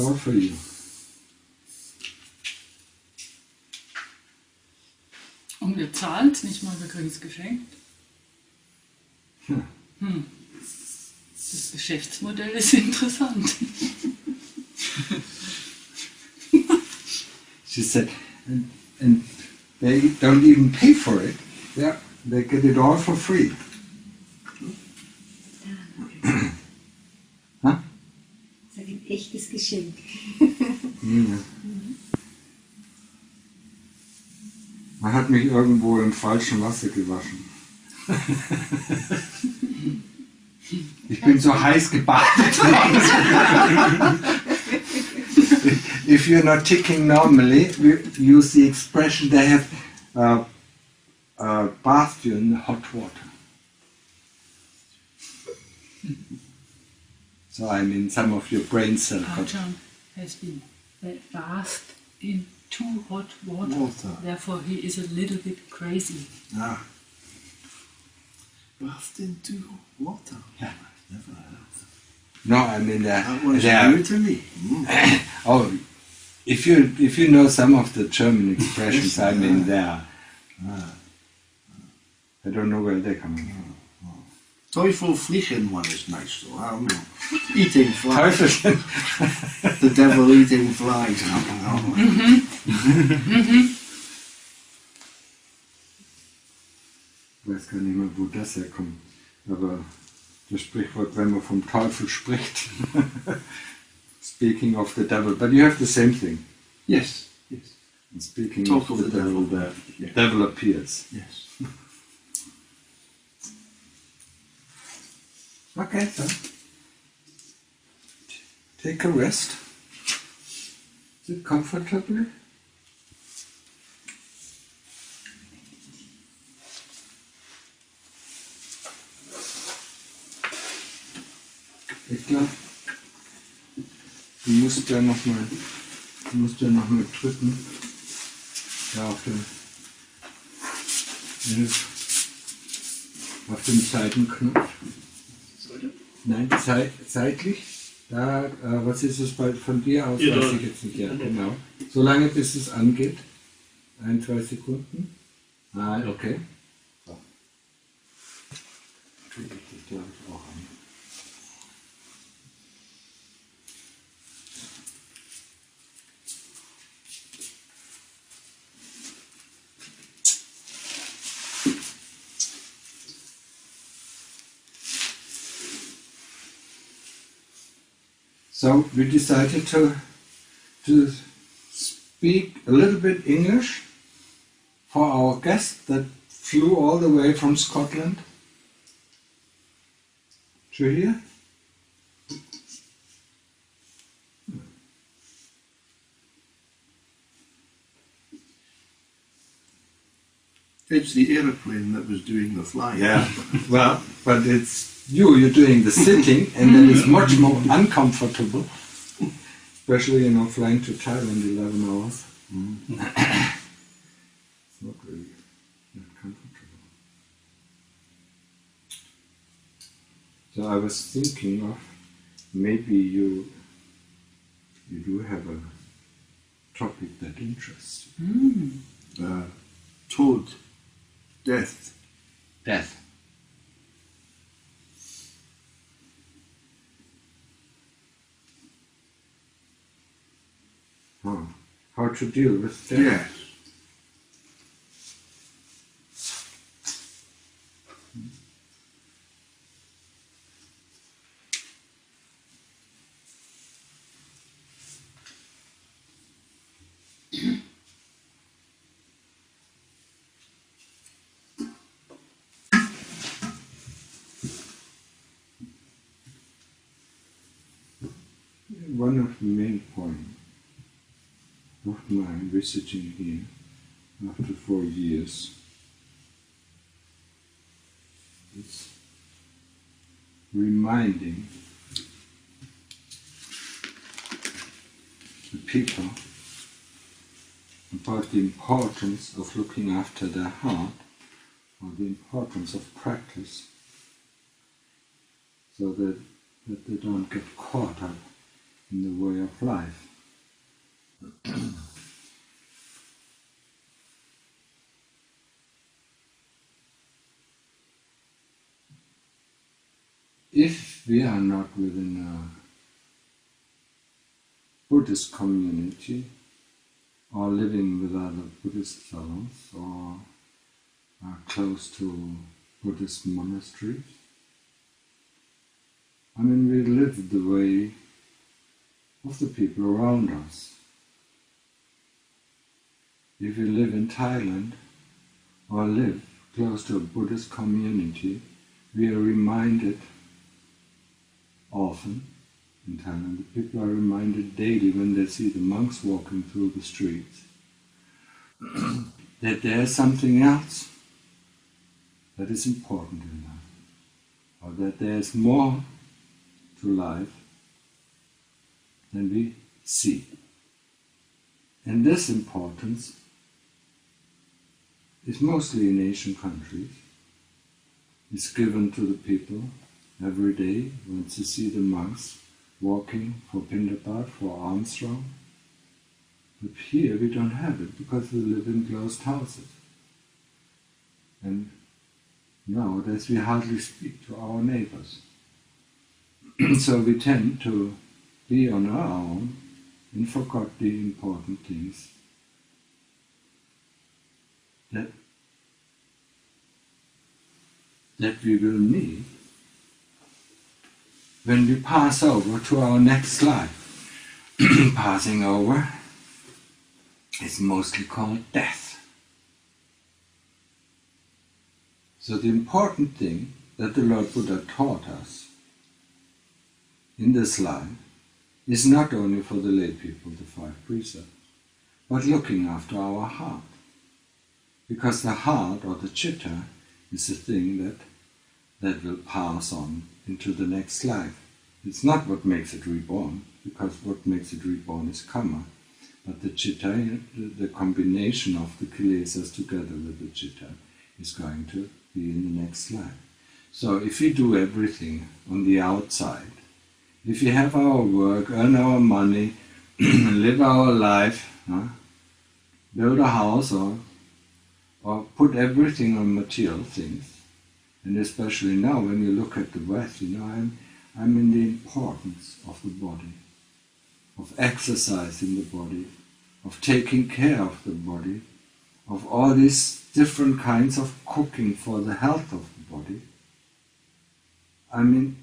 all for you. Und wir zahlen es nicht mal, wir kriegen es geschenkt. Hm. Hm. Das Geschäftsmodell ist interessant. She said, and, and they don't even pay for it. Yeah, they get it all for free. Huh? Das ist ein echtes Geschenk. Ja. Man hat mich irgendwo im falschen Wasser gewaschen. Ich bin so heiß gebadet. If you're not ticking normally, we use the expression they have uh, uh, bathed you in hot water. So I mean, some of your brain cells got Arjan has been bathed in too hot water. Water. Therefore, he is a little bit crazy. ah, Bathed into water. Yeah. Never heard. No, I mean uh, That one's they are- new to me. Mm. oh, if you if you know some of the German expressions, I mean they are. Ah. I don't know where they're coming from. Teufel fliegen one is nice though. I don't know. Eating flies. Teufel. the devil eating flies. I don't know. Ich weiß gar nicht mehr, wo das herkommt. Aber das Sprichwort, wenn man vom Teufel spricht. Speaking of the devil, but you have the same thing. Yes. Yes. And speaking Talk of of the, the devil, devil. the Yeah. devil appears. Yes. Okay, so take a rest. Is it comfortable? Ich glaube, du musst ja nochmal, du musst ja noch mal drücken. Ja, auf den, auf den Seitenknopf. Nein, zei zeitlich. Da, äh, was ist es bei, von dir aus? Ja, weiß ich jetzt nicht. Ja, genau. Solange bis es angeht. Ein, zwei Sekunden. Ah, okay. So. Das glaube ich auch an. So we decided to to speak a little bit English for our guest that flew all the way from Scotland to here. It's the aeroplane that was doing the flying. Yeah, well, but it's you, you're doing the sitting, and then it's much more uncomfortable, especially, you know, flying to Thailand 11 hours. it's not really not comfortable. So I was thinking of maybe you you do have a topic that interests you. Uh, toad. Death. Death. Huh. How to deal with death? Yes. One of the main points of my visiting here after four years It's reminding the people about the importance of looking after their heart or the importance of practice so that, that they don't get caught up in the way of life. if we are not within a Buddhist community or living with other Buddhist fellows or are close to Buddhist monasteries, I mean, we live the way of the people around us. If we live in Thailand or live close to a Buddhist community, we are reminded often in Thailand, the people are reminded daily when they see the monks walking through the streets that there is something else that is important in life, or that there is more to life than we see. And this importance is mostly in Asian countries. It's given to the people every day once you see the monks walking for Pindapat, for alms round. But here we don't have it because we live in closed houses. And nowadays we hardly speak to our neighbors. so we tend to be on our own and forget the important things that that we will need when we pass over to our next life. Passing over is mostly called death. So the important thing that the Lord Buddha taught us in this life is not only for the lay people, the five precepts, but looking after our heart. Because the heart or the chitta is the thing that, that will pass on into the next life. It's not what makes it reborn, because what makes it reborn is karma. But the chitta, the combination of the kilesas together with the chitta, is going to be in the next life. So if we do everything on the outside, if we have our work, earn our money, live our life, huh? build a house or, or put everything on material things, and especially now when you look at the West, you know, I'm, I'm in the importance of the body, of exercising the body, of taking care of the body, of all these different kinds of cooking for the health of the body. I mean,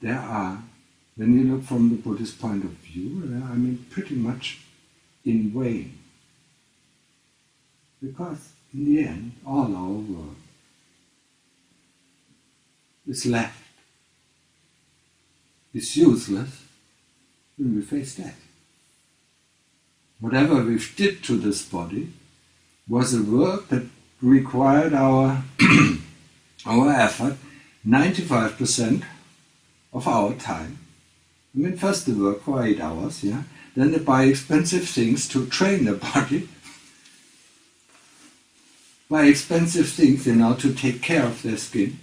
there are, when you look from the Buddhist point of view, I mean, pretty much in vain. Because in the end, all our work is left, is useless. When we face death. Whatever we did to this body was a work that required our, our effort, 95% of our time. I mean, first the work for eight hours, yeah, then they buy expensive things to train the body, buy expensive things, you know, to take care of their skin,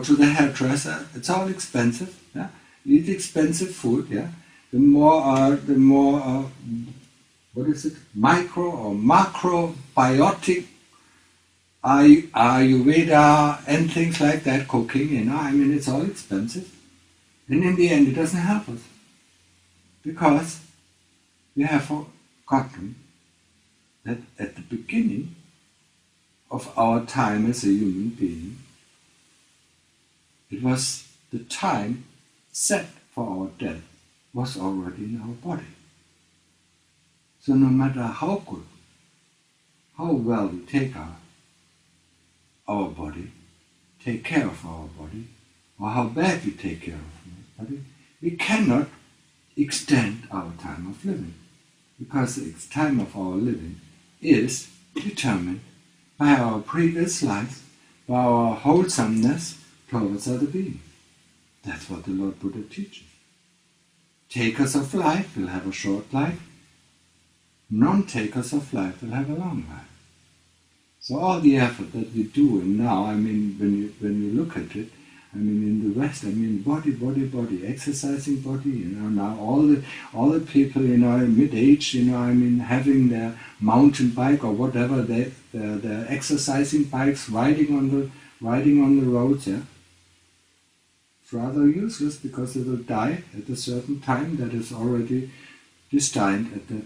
to the hairdresser. It's all expensive. Yeah, eat expensive food. Yeah, the more uh, the more uh, what is it? Micro or macrobiotic Ayurveda and things like that. Cooking. You know, I mean, it's all expensive, and in the end, it doesn't help us because we have forgotten that at the beginning of our time as a human being it was the time set for our death was already in our body. So no matter how good, how well we take our, our body, take care of our body, or how bad we take care of our body, we cannot extend our time of living. Because the time of our living is determined by our previous life, by our wholesomeness, towards the beings. That's what the Lord Buddha teaches. Takers of life will have a short life. Non-takers of life will have a long life. So all the effort that we do, and now, I mean, when you when you look at it, I mean, in the West, I mean, body, body, body, exercising body. You know, now all the all the people, you know, mid-age, you know, I mean, having their mountain bike or whatever, they uh, they're, they're exercising bikes, riding on the riding on the roads. Yeah, rather useless because they will die at a certain time that is already destined at the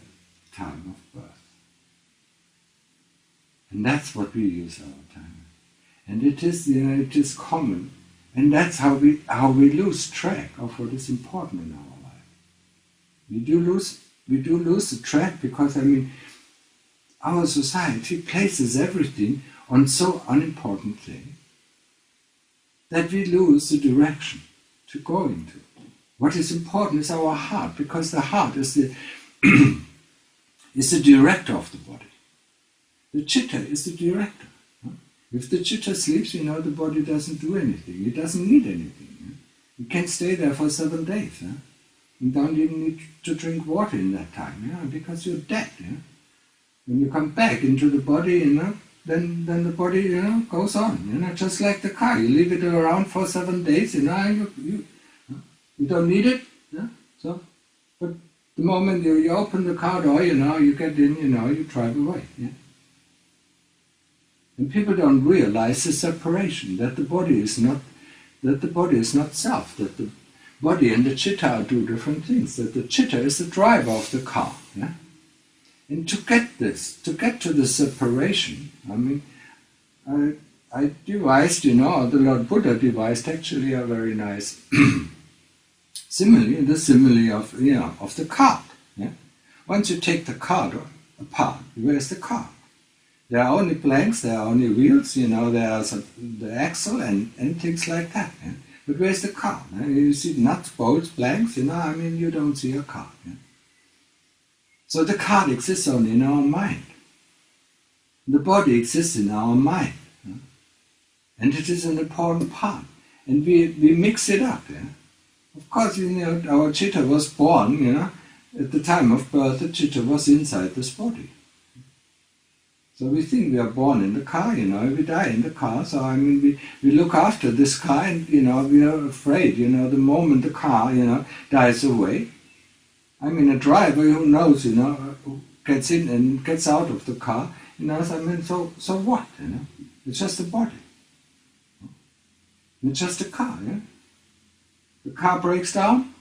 time of birth. And that's what we use our time. And it is, you know, it is common. And that's how we how we lose track of what is important in our life. We do lose we do lose the track because I mean our society places everything on so unimportant thing that we lose the direction to go into. What is important is our heart, because the heart is the is the director of the body. The chitta is the director. If the chitta sleeps, you know the body doesn't do anything. It doesn't need anything. You can stay there for seven days. You don't even need to drink water in that time, because you're dead. When you come back into the body, you know, then then the body, you know, goes on. You know, just like the car. You leave it around for seven days, you know, you, you, you don't need it. Yeah? So, but the moment you, you open the car door, you know, you get in, you know, you drive away. Yeah? And people don't realize the separation, that the body is not that the body is not self, that the body and the chitta two different things, that the chitta is the driver of the car. Yeah? And to get this, to get to the separation, I mean, I, I devised, you know, the Lord Buddha devised actually a very nice simile, the simile of, you know, of the cart. Yeah? Once you take the cart apart, where's the cart? There are only planks, there are only wheels, you know, there's the axle and, and things like that. Yeah? But where's the car? Yeah? You see nuts, bolts, planks, you know, I mean, you don't see a car. Yeah? So the car exists only in our mind. The body exists in our mind. And it is an important part. And we, we mix it up. Yeah? Of course, you know, our chitta was born, you know, at the time of birth, the chitta was inside this body. So we think we are born in the car, you know, we die in the car. So I mean, we, we look after this car and, you know, we are afraid, you know, the moment the car, you know, dies away. I mean, a driver who knows, you know, gets in and gets out of the car, you know, so, I mean, so, so what, you know? It's just a body. It's just a car, yeah? The car breaks down,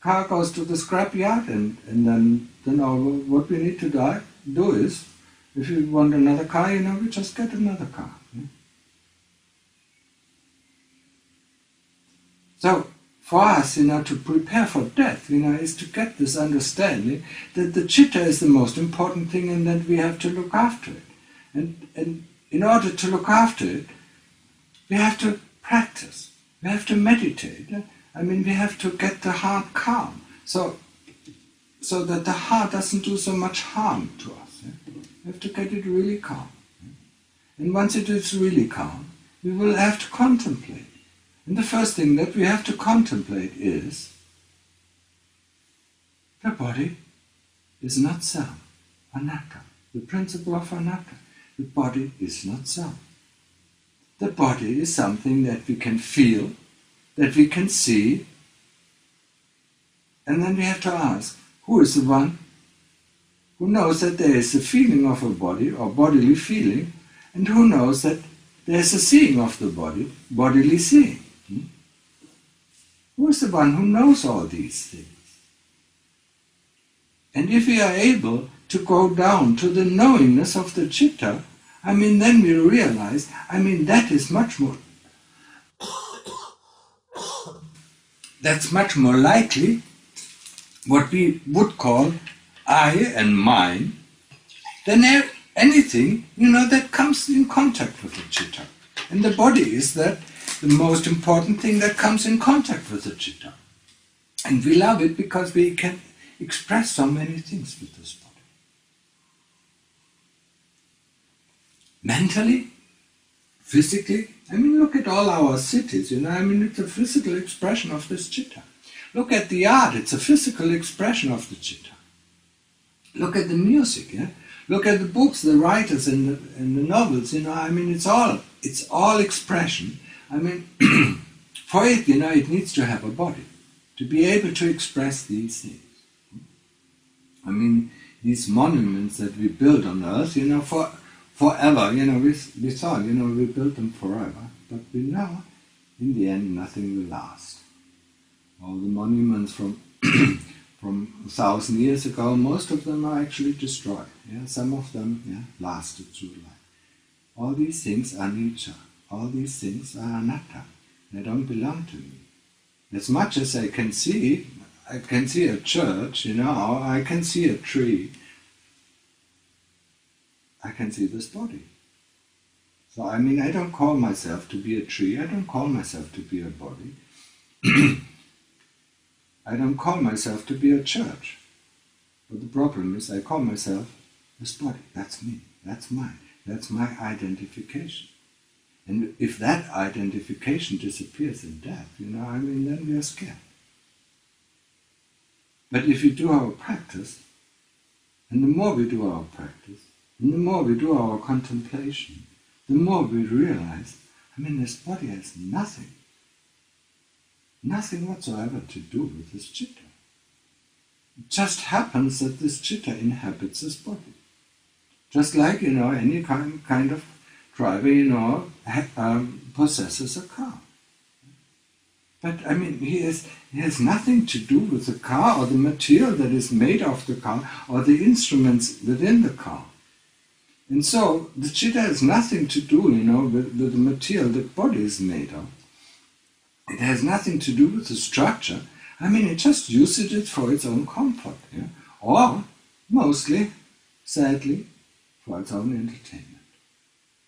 car goes to the scrapyard, and, and then, then all, what we need to die, do is if you want another car, you know, we just get another car. Yeah? So, for us, you know, to prepare for death, you know, is to get this understanding that the chitta is the most important thing and that we have to look after it. And, and in order to look after it, we have to practice. We have to meditate. I mean, we have to get the heart calm. So, so that the heart doesn't do so much harm to us. Eh? We have to get it really calm. And once it is really calm, we will have to contemplate. And the first thing that we have to contemplate is the body is not self, anatta, the principle of anatta. The body is not self. The body is something that we can feel, that we can see, and then we have to ask, who is the one who knows that there is a feeling of a body or bodily feeling, and who knows that there is a seeing of the body, bodily seeing. Who is the one who knows all these things? And if we are able to go down to the knowingness of the chitta, I mean, then we realize, I mean, that is much more, that's much more likely what we would call I and mine than anything, you know, that comes in contact with the chitta. And the body is that the most important thing that comes in contact with the chitta. And we love it because we can express so many things with this body. Mentally, physically, I mean, look at all our cities, you know, I mean, it's a physical expression of this chitta. Look at the art, it's a physical expression of the chitta. Look at the music, yeah? Look at the books, the writers and the, and the novels, you know, I mean, it's all, it's all expression. I mean, For it, you know, it needs to have a body to be able to express these things. I mean, these monuments that we build on earth, you know, for forever, you know, we, we thought, you know, we built them forever, but we know in the end nothing will last. All the monuments from from a thousand years ago, most of them are actually destroyed. Yeah, some of them yeah, lasted through life. All these things are nature. All these things are anatta. They don't belong to me. As much as I can see, I can see a church, you know, I can see a tree. I can see this body. So I mean, I don't call myself to be a tree. I don't call myself to be a body. I don't call myself to be a church. But the problem is I call myself this body. That's me. That's mine. That's my identification. And if that identification disappears in death, you know, I mean, then we are scared. But if we do our practice, and the more we do our practice, and the more we do our contemplation, the more we realize, I mean, this body has nothing nothing whatsoever to do with this chitta. It just happens that this chitta inhabits this body. Just like, you know, any kind, kind of driver, you know, um, possesses a car. But I mean, he has, he has nothing to do with the car or the material that is made of the car or the instruments within the car. And so the chitta has nothing to do, you know, with, with the material the body is made of. It has nothing to do with the structure. I mean, it just uses it for its own comfort, yeah? or mostly, sadly, for its own entertainment.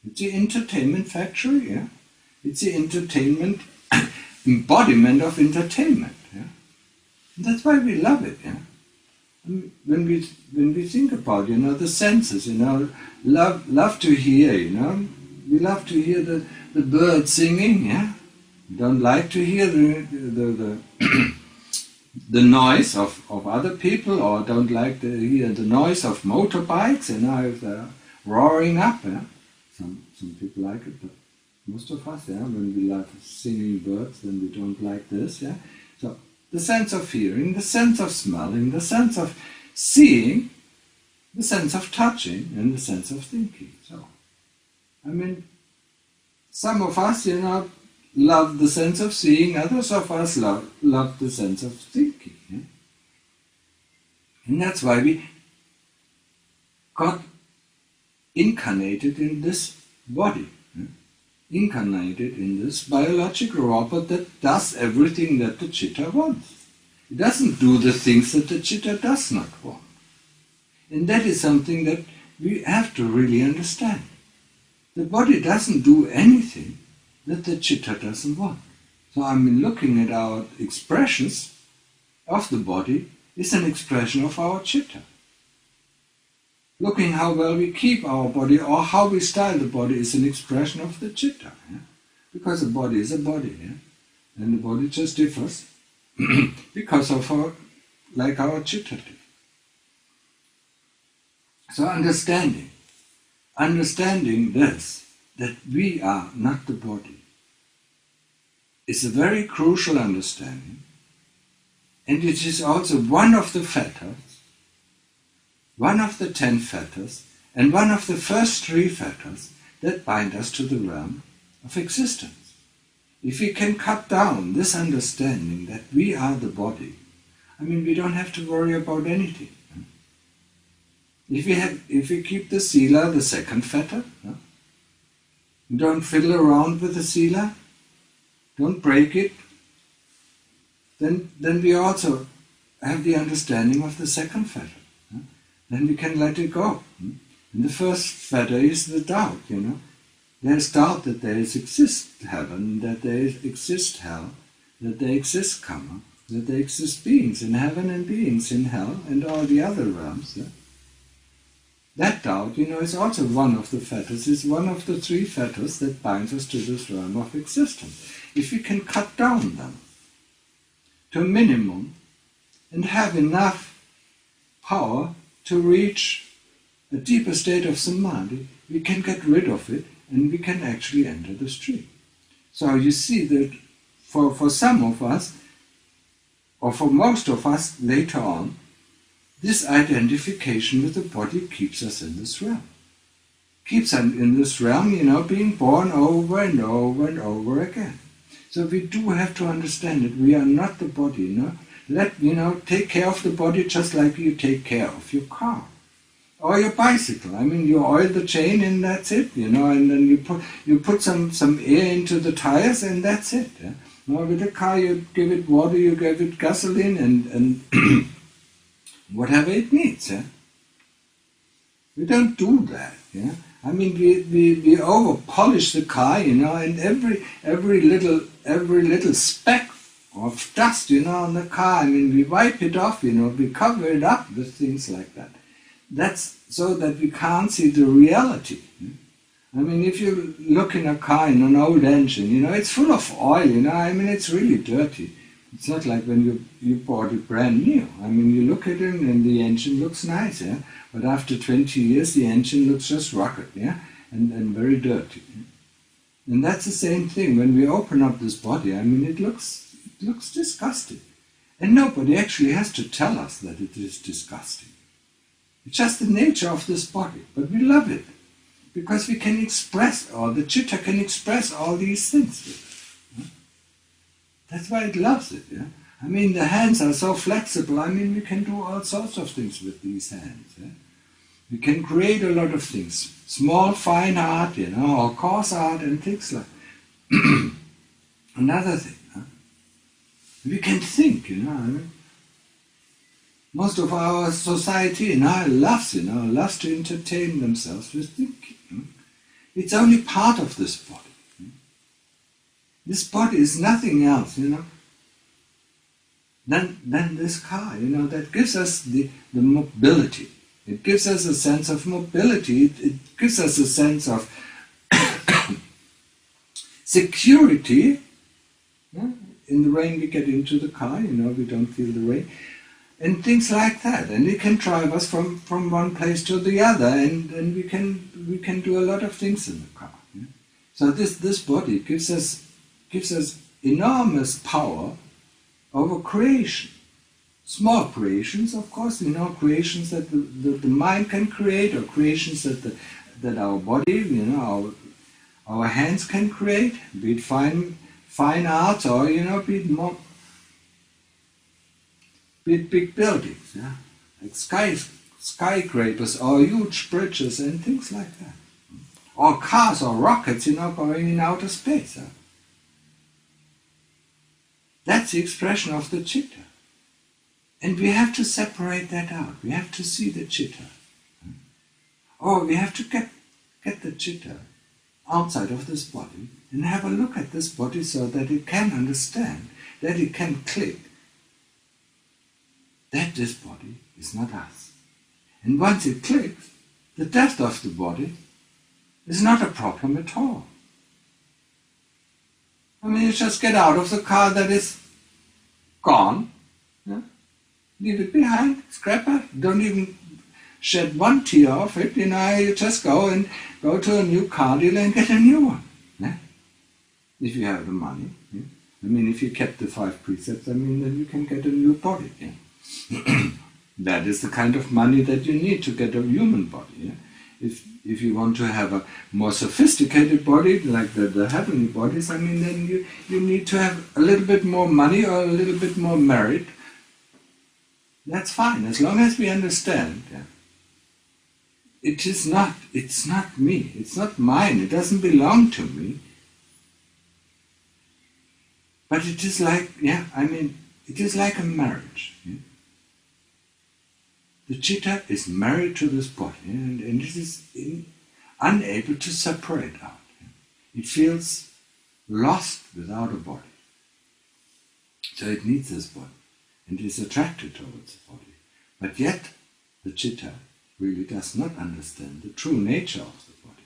It's the entertainment factory, yeah? It's the entertainment embodiment of entertainment, yeah? And that's why we love it, yeah? when we when we think about you know the senses you know love love to hear you know we love to hear the the birds singing yeah don't like to hear the, the, the, the noise of, of other people or don't like to hear the noise of motorbikes, you know, if they're roaring up. Yeah? Some, some people like it, but most of us, yeah, when we like singing birds, then we don't like this. Yeah? So the sense of hearing, the sense of smelling, the sense of seeing, the sense of touching, and the sense of thinking. So, I mean, some of us, you know, love the sense of seeing, others of us love, love the sense of thinking. Yeah? And that's why we got incarnated in this body, yeah? incarnated in this biological robot that does everything that the chitta wants. It doesn't do the things that the chitta does not want. And that is something that we have to really understand. The body doesn't do anything that the chitta doesn't want. So I mean, looking at our expressions of the body is an expression of our chitta. Looking how well we keep our body or how we style the body is an expression of the chitta. Yeah? Because the body is a body, yeah? and the body just differs because of our, like our chitta So understanding, understanding this, that we are not the body, is a very crucial understanding, and it is also one of the fetters, one of the ten fetters, and one of the first three fetters that bind us to the realm of existence. If we can cut down this understanding that we are the body, I mean, we don't have to worry about anything. If we, have, if we keep the sila, the second fetter, don't fiddle around with the sila, don't break it, then, then we also have the understanding of the second fetter. Then we can let it go. And the first fetter is the doubt, you know. There's doubt that there is exist heaven, that there exist hell, that there exist karma, that there exist beings in heaven and beings in hell and all the other realms. Yeah? That doubt, you know, is also one of the fetters, is one of the three fetters that binds us to this realm of existence if we can cut down them to a minimum and have enough power to reach a deeper state of samadhi, we can get rid of it and we can actually enter the stream. So you see that for, for some of us, or for most of us later on, this identification with the body keeps us in this realm. Keeps us in this realm, you know, being born over and over and over again. So we do have to understand that we are not the body, you know. Let, you know, take care of the body just like you take care of your car or your bicycle. I mean, you oil the chain and that's it, you know, and then you put you put some some air into the tires and that's it. Yeah? Now with a car, you give it water, you give it gasoline, and and whatever it needs. Yeah? We don't do that. Yeah. I mean, we, we, we over polish the car, you know, and every every little every little speck of dust, you know, on the car. I mean, we wipe it off, you know, we cover it up with things like that. That's so that we can't see the reality. I mean, if you look in a car in an old engine, you know, it's full of oil, you know, I mean, it's really dirty. It's not like when you, you bought it brand new. I mean, you look at it and the engine looks nice, yeah? But after 20 years, the engine looks just rocket, yeah? And, and very dirty. And that's the same thing. When we open up this body, I mean, it looks, it looks disgusting. And nobody actually has to tell us that it is disgusting. It's just the nature of this body, but we love it because we can express, or the chitta can express all these things with it. That's why it loves it. Yeah? I mean, the hands are so flexible. I mean, we can do all sorts of things with these hands. Yeah? We can create a lot of things, small, fine art, you know, or coarse art and things like. Another thing? We can think, you know. Most of our society now loves, you know, loves to entertain themselves with thinking. It's only part of this body. This body is nothing else, you know, than, than this car, you know, that gives us the, the mobility. It gives us a sense of mobility. It, it gives us a sense of security. Yeah? In the rain, we get into the car, you know, we don't feel the rain and things like that. And it can drive us from, from one place to the other, and, and we can we can do a lot of things in the car. Yeah? So this this body gives us gives us enormous power over creation. Small creations, of course, you know, creations that the, the, the mind can create, or creations that the, that our body, you know, our, our hands can create, be it fine fine art or you know, be it more big, big buildings, yeah? like sky, skyscrapers or huge bridges and things like that. Or cars or rockets, you know, going in outer space. Yeah? That's the expression of the chitta. And we have to separate that out. We have to see the chitta. Or we have to get, get the chitta outside of this body and have a look at this body so that it can understand, that it can click, that this body is not us. And once it clicks, the death of the body is not a problem at all. I mean, you just get out of the car that is gone, yeah? leave it behind, scrap it, don't even shed one tear of it, you know, you just go and go to a new car dealer and get a new one. Yeah? If you have the money. Yeah? I mean, if you kept the five precepts, I mean, then you can get a new body. Yeah? that is the kind of money that you need to get a human body. If, if you want to have a more sophisticated body, like the, the heavenly bodies, I mean, then you, you need to have a little bit more money or a little bit more merit. That's fine, as long as we understand. Yeah? It is not, it's not me, it's not mine, it doesn't belong to me. But it is like, yeah, I mean, it is like a marriage. Yeah? the chitta is married to this body and, and it is in, unable to separate out. It feels lost without a body. So it needs this body and is attracted towards the body. But yet the chitta really does not understand the true nature of the body.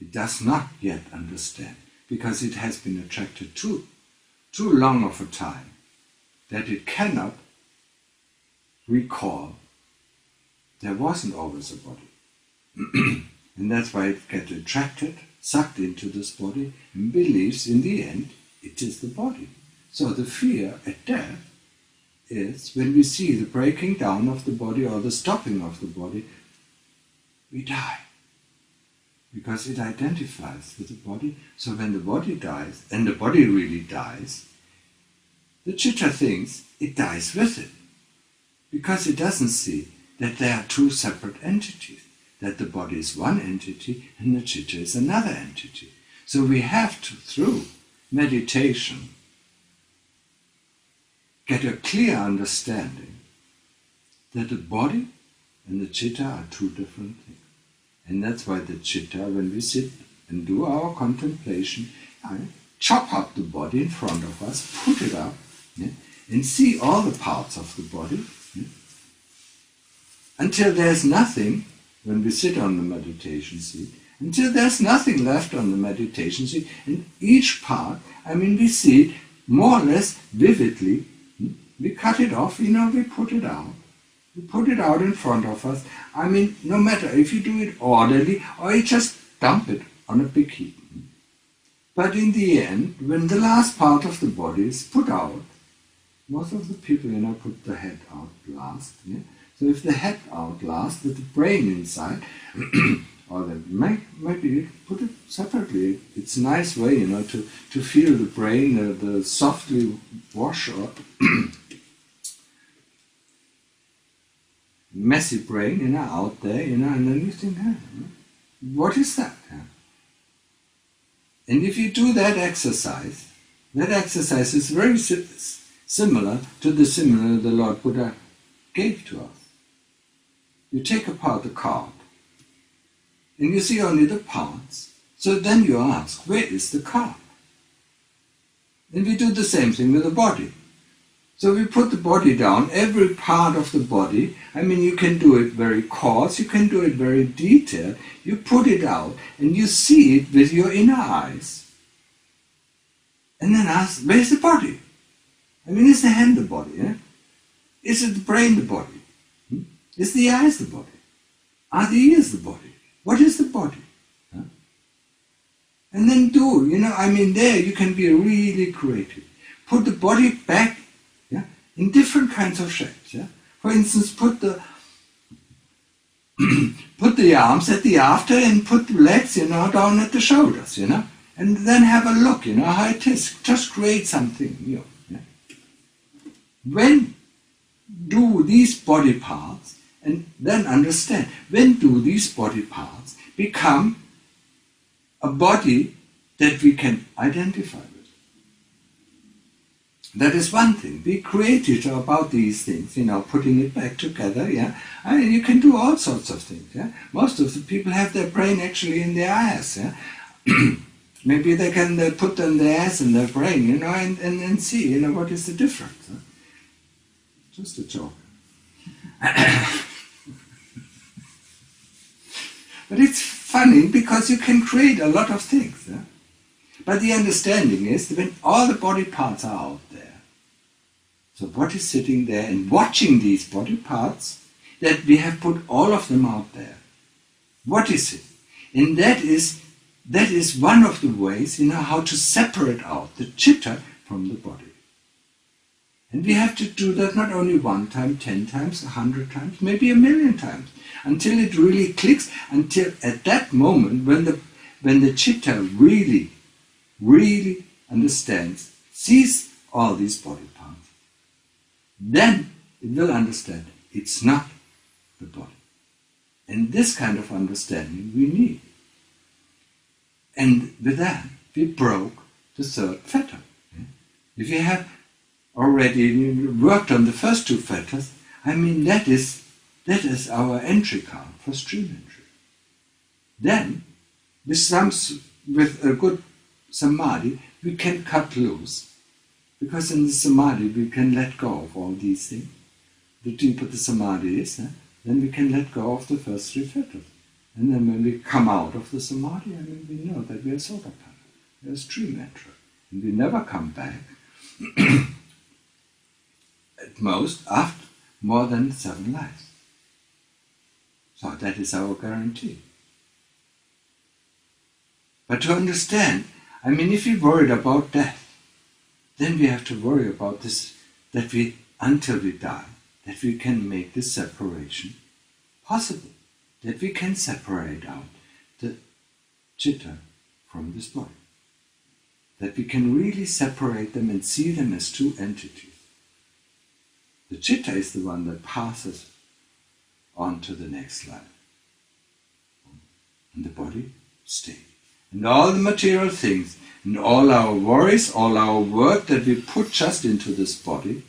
It does not yet understand because it has been attracted too, too long of a time that it cannot recall there wasn't always a body. and that's why it gets attracted, sucked into this body, and believes in the end it is the body. So the fear at death is when we see the breaking down of the body or the stopping of the body, we die. Because it identifies with the body. So when the body dies, and the body really dies, the chitta thinks it dies with it. Because it doesn't see that there are two separate entities, that the body is one entity and the chitta is another entity. So we have to, through meditation, get a clear understanding that the body and the chitta are two different things. And that's why the chitta, when we sit and do our contemplation, I chop up the body in front of us, put it up, yeah, and see all the parts of the body yeah, until there's nothing, when we sit on the meditation seat, until there's nothing left on the meditation seat, and each part, I mean, we see it more or less vividly we cut it off, you know, we put it out. We put it out in front of us. I mean, no matter if you do it orderly or you just dump it on a big heap. But in the end, when the last part of the body is put out, most of the people, you know, put the head out last. Yeah? So if the head out last, with the brain inside, or the maybe put it separately. It's a nice way, you know, to, to feel the brain, uh, the softly wash or messy brain, you know, out there, you know, and then you think, hey, what is that? And if you do that exercise, that exercise is very similar to the similar the Lord Buddha gave to us. You take apart the card, and you see only the parts. So then you ask, where is the card? And we do the same thing with the body. So we put the body down, every part of the body. I mean, you can do it very coarse, you can do it very detailed. You put it out and you see it with your inner eyes. And then ask, where's the body? I mean, is the hand the body? Eh? Is it the brain the body? Hmm? Is the eyes the body? Are the ears the body? What is the body? Huh? And then do, you know, I mean, there you can be really creative. Put the body back in different kinds of shapes. Yeah? For instance, put the put the arms at the after and put the legs, you know, down at the shoulders, you know, and then have a look, you know, how it is. Just create something new. Yeah? When do these body parts, and then understand, when do these body parts become a body that we can identify? That is one thing. Be creative about these things, you know, putting it back together, yeah. I mean, you can do all sorts of things, yeah. Most of the people have their brain actually in their eyes, yeah. Maybe they can uh, put them their eyes in their brain, you know, and, and, and see, you know, what is the difference. Huh? Just a joke. but it's funny because you can create a lot of things. Yeah? But the understanding is that when all the body parts are out so what is sitting there and watching these body parts, that we have put all of them out there. What is it? And that is that is one of the ways, you know, how to separate out the chitta from the body. And we have to do that not only one time, ten times, a hundred times, maybe a million times, until it really clicks, until at that moment when the when the chitta really really understands, sees all these body parts, then it will understand it's not the body. And this kind of understanding we need. And with that, we broke the third fetter. If you have already worked on the first two fetters, I mean that is that is our entry card for stream entry. Then, with some with a good samadhi, we can cut loose. Because in the samadhi, we can let go of all these things. The deeper the samadhi is, eh, then we can let go of the first three fetters. And then when we come out of the samadhi, I mean, we know that we are sotapanna, we are stream entry. And we never come back, at most, after more than seven lives. So that is our guarantee. But to understand I mean, if you're worried about death, then we have to worry about this that we, until we die, that we can make this separation possible, that we can separate out the chitta from this body, that we can really separate them and see them as two entities. The chitta is the one that passes on to the next life. And the body stays. And all the material things, and all our worries, all our work that we put just into this body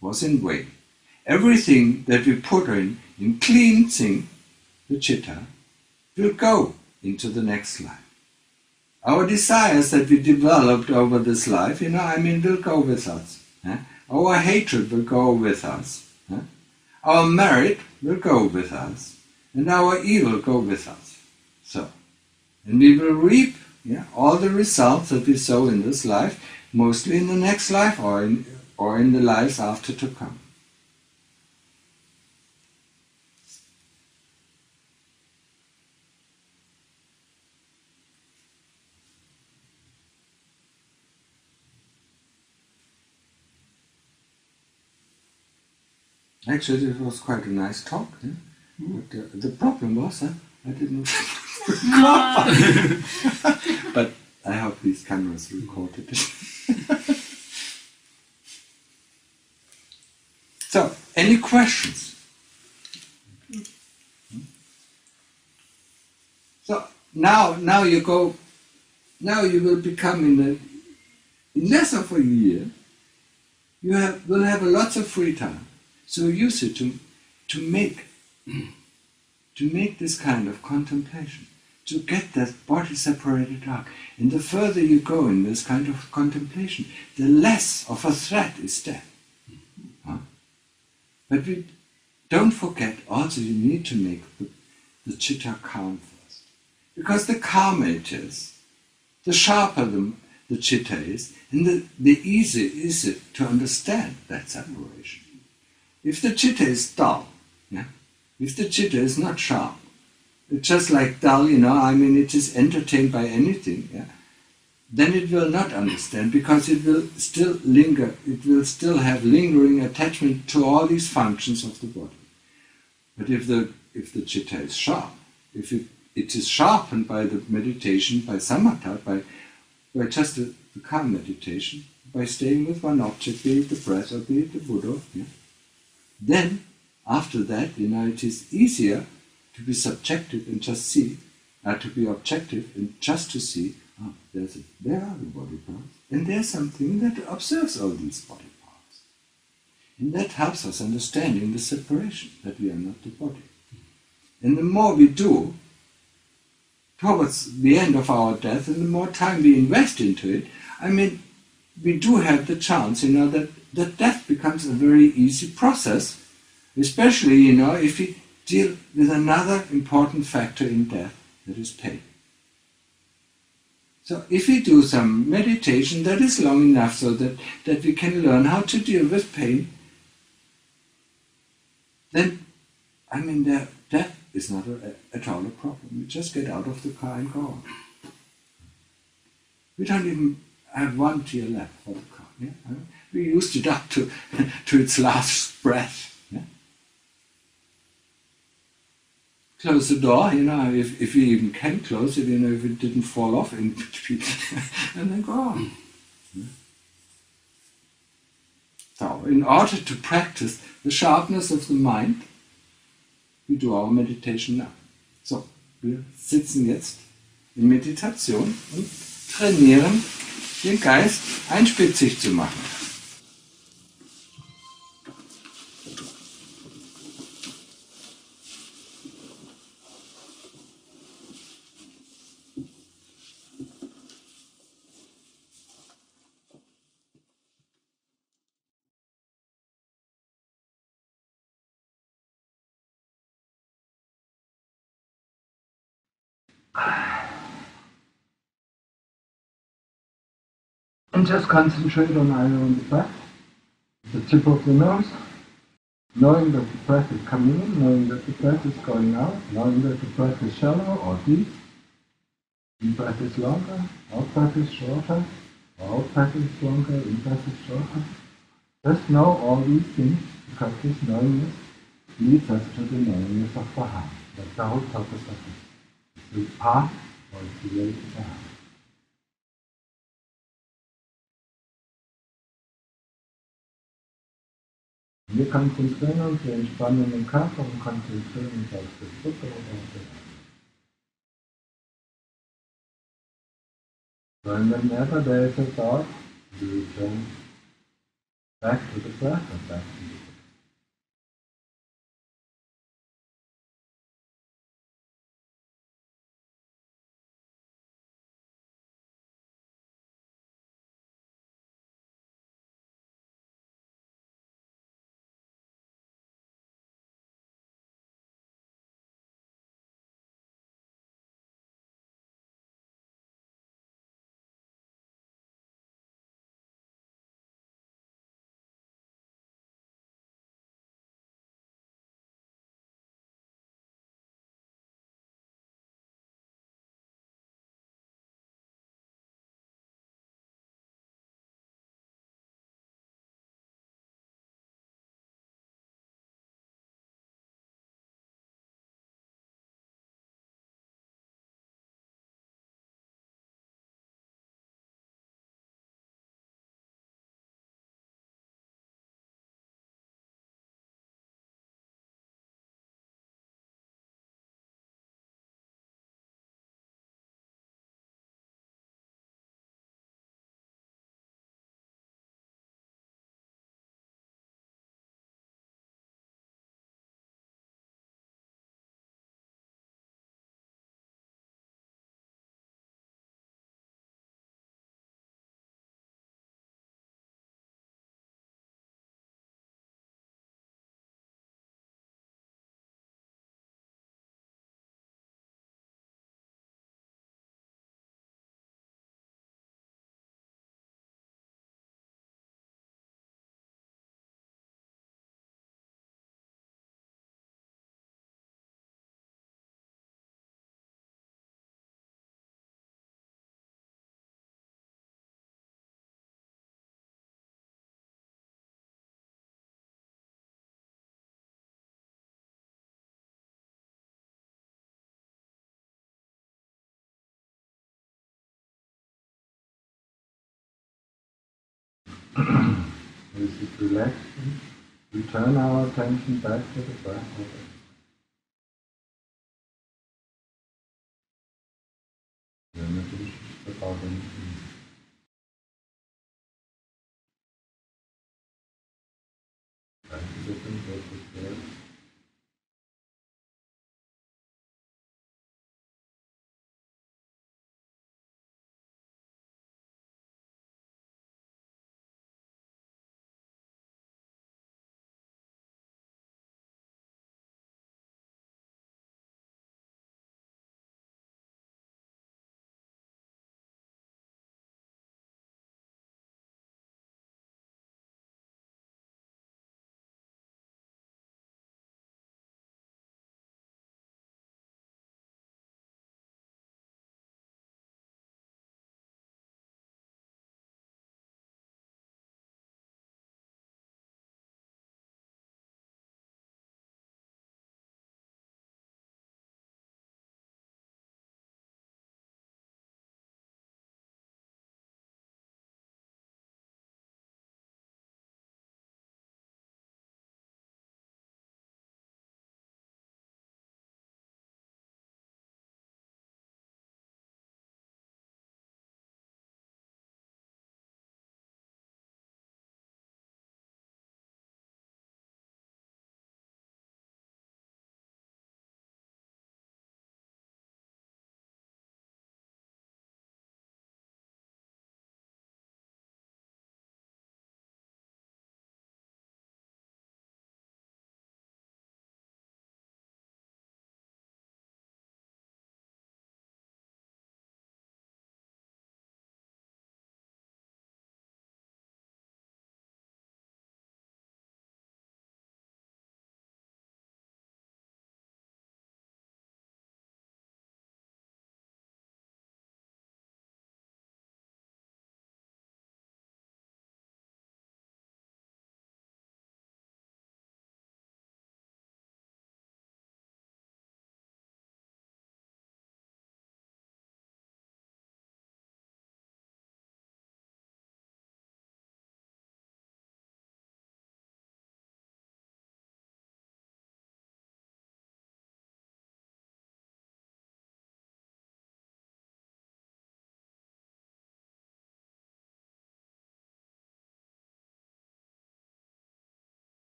was in vain. Everything that we put in, in cleansing the chitta, will go into the next life. Our desires that we developed over this life, you know, I mean, will go with us. Eh? Our hatred will go with us. Eh? Our merit will go with us. And our evil go with us. So, and we will reap yeah, all the results that we sow in this life, mostly in the next life or in, or in the lives after to come. Actually, it was quite a nice talk. Yeah? But uh, the problem was, uh, I didn't record. but I hope these cameras recorded it. so, any questions? So now, now you go. Now you will become in a in less of a year. You have will have lots of free time. So use it to to make to make this kind of contemplation, to get that body separated out. And the further you go in this kind of contemplation, the less of a threat is there. Huh? But we don't forget also you need to make the, the chitta calm first. Because the calmer it is, the sharper the, the chitta is, and the, the easier is it to understand that separation. If the chitta is dull, yeah, if the chitta is not sharp, it's just like dull, you know, I mean, it is entertained by anything, yeah, then it will not understand because it will still linger, it will still have lingering attachment to all these functions of the body. But if the, if the chitta is sharp, if it, it is sharpened by the meditation, by samatha, by, by just the, the calm meditation, by staying with one object, be it the breath or be it the Buddha, yeah, then after that, you know, it is easier to be subjective and just see, uh, to be objective and just to see, oh, there's a, there are the body parts, and there's something that observes all these body parts. And that helps us understanding the separation, that we are not the body. And the more we do, towards the end of our death, and the more time we invest into it, I mean, we do have the chance, you know, that, that death becomes a very easy process, especially, you know, if we deal with another important factor in death, that is pain. So if we do some meditation that is long enough so that, that we can learn how to deal with pain, then, I mean, the, death is not a, at all a problem. We just get out of the car and go on. We don't even have one tear left for the car. Yeah? We used it up to, to its last breath. Close the door, you know, if, if we even can close it, you know, if it didn't fall off in between, and then go on. So, in order to practice the sharpness of the mind, we do our meditation now. So, wir sitzen jetzt in Meditation und trainieren den Geist einspitzig zu machen. And just concentrate on on the breath, the tip of the nose, knowing that the breath is coming in, knowing that the breath is going out, knowing that the breath is shallow or deep, in breath is longer, out breath is shorter, all passage stronger, impassage shorter. Just know all these things because this knowingness leads us to the knowingness of the heart. That's the whole purpose of it. It's the path or it's the way to the heart. Wir konzentrieren uns, wir entspannen den Körper und konzentrieren uns auf das Futter und auf das and whenever there is a thought, we return back to the and back to the Is it relaxing? We turn our attention back to the breath. Natürlich about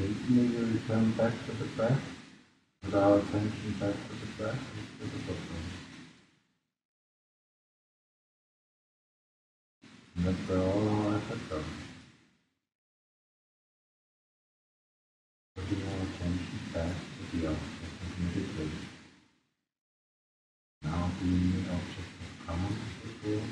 Instantly we return back to the breath, with our attention back to the breath and to the bottom. And that's where all our effort goes. Putting our attention back to the object of meditation. Now being the object of calm, control,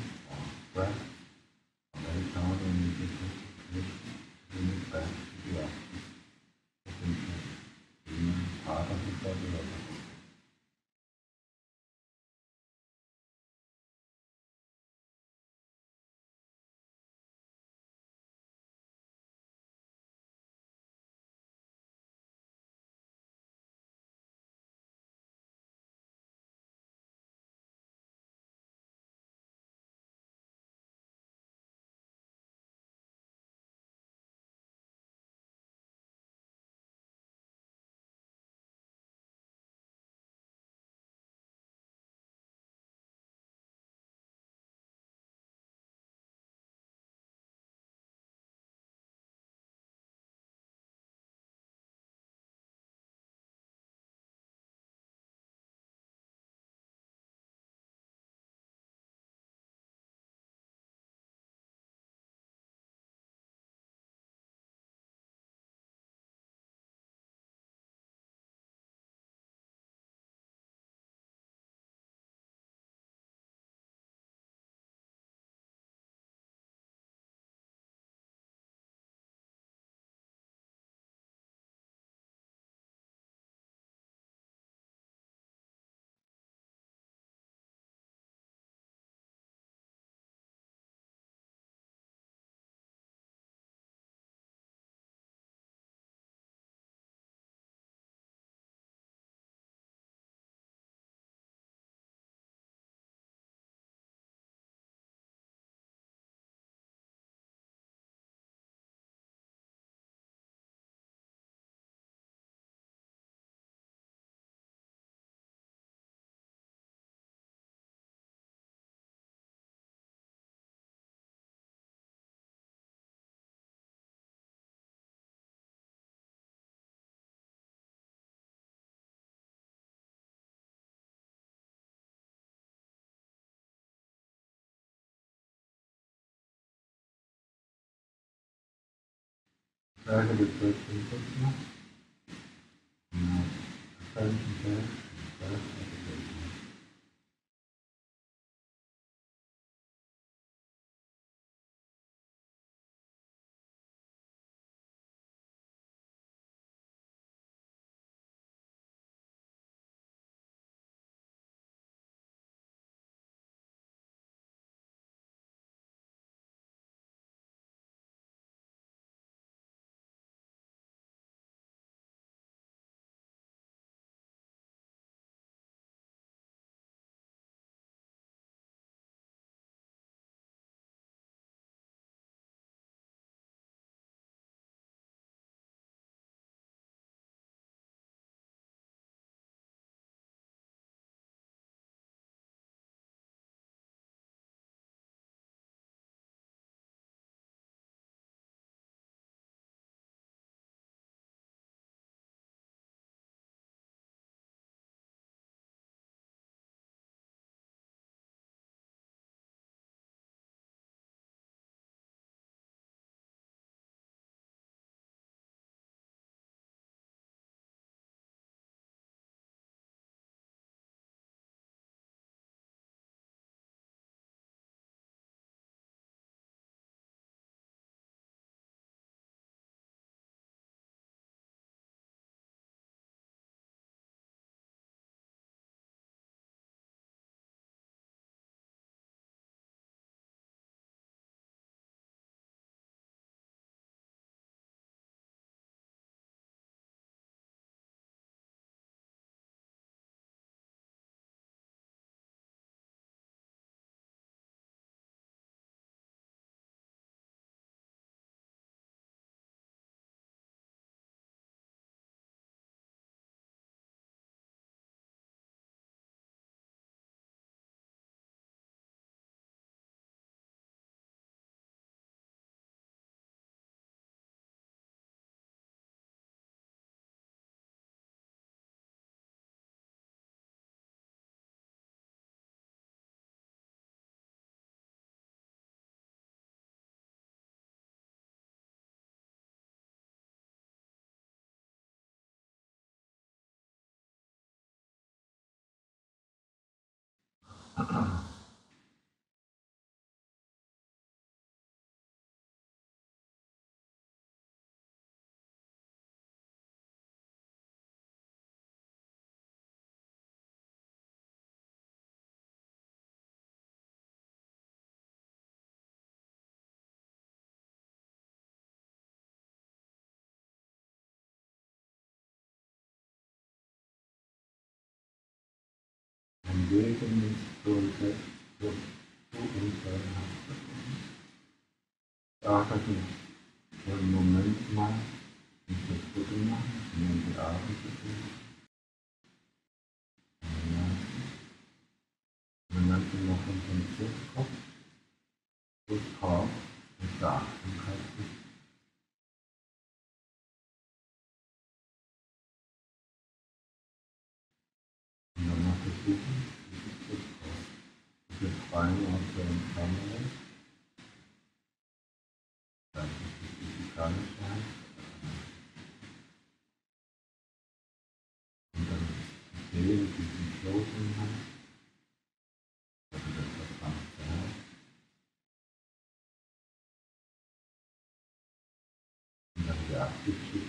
Frage des deutschen Kunden. Uh-uh. Ein Wildnis wurde zu unfallhaft für einen Moment mal mit der Brücke nach, sondern sie arbeitete. Man nannte noch unseren Flusskopf, Flusskopf mit der Achtsamkeit Beine unter den Ärmeln. Dann ist es die Kante. Und dann die Zehen, die die Knoten haben. Also das verkrampfte Herz. Und dann die Absicht.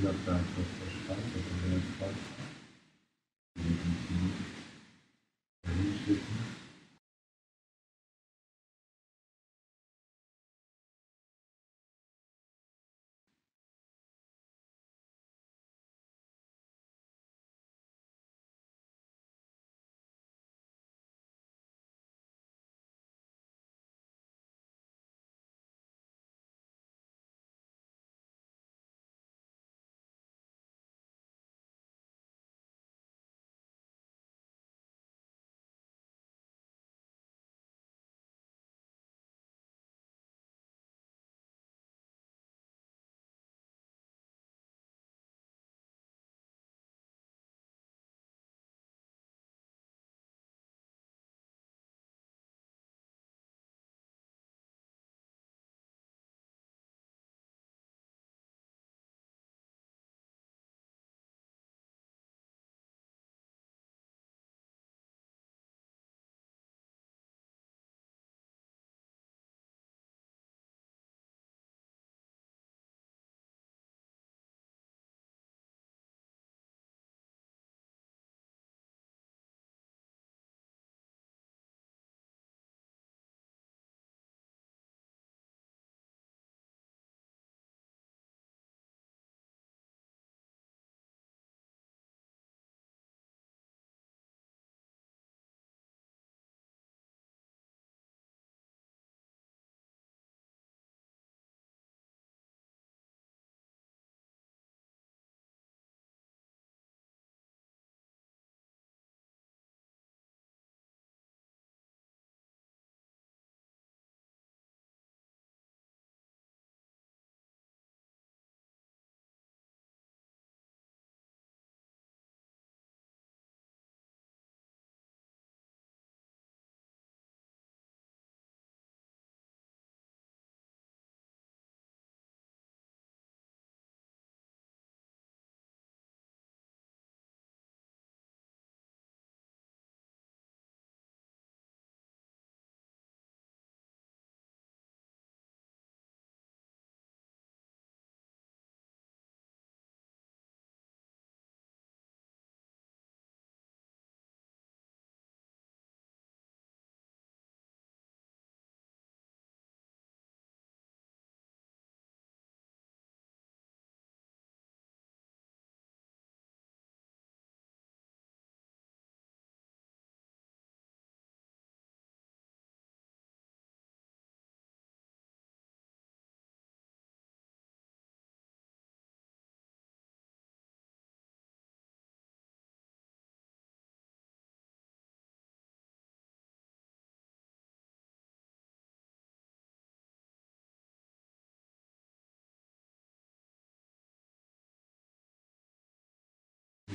заканчивается штат, это штат. Thank you.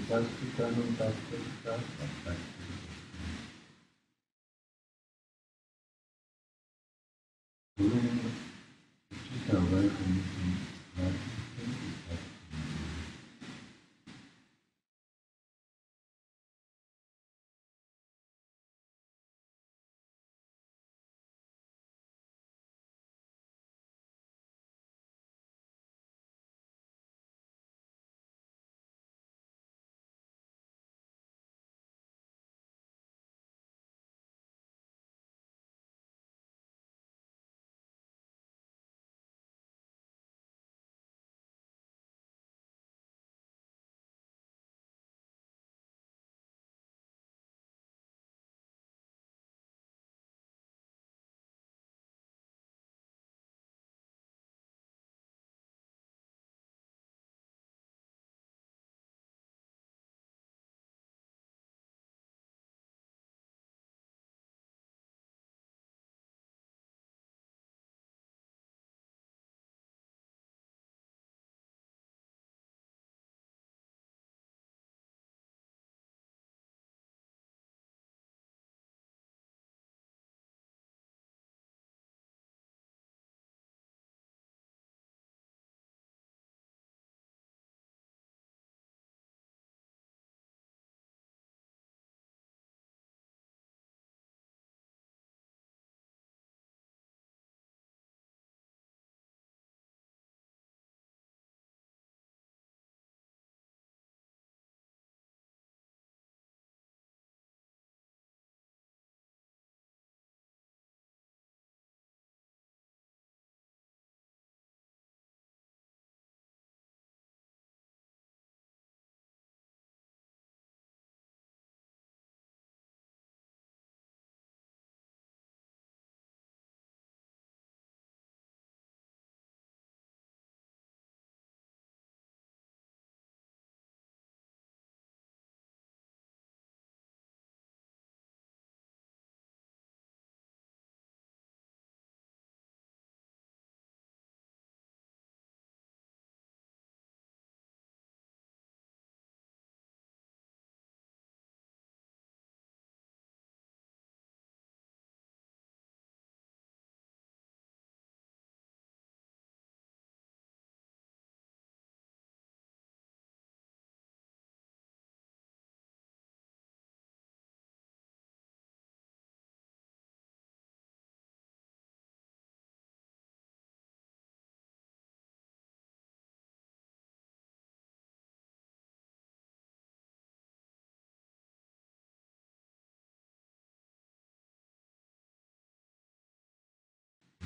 Sanskritanam Tattvastha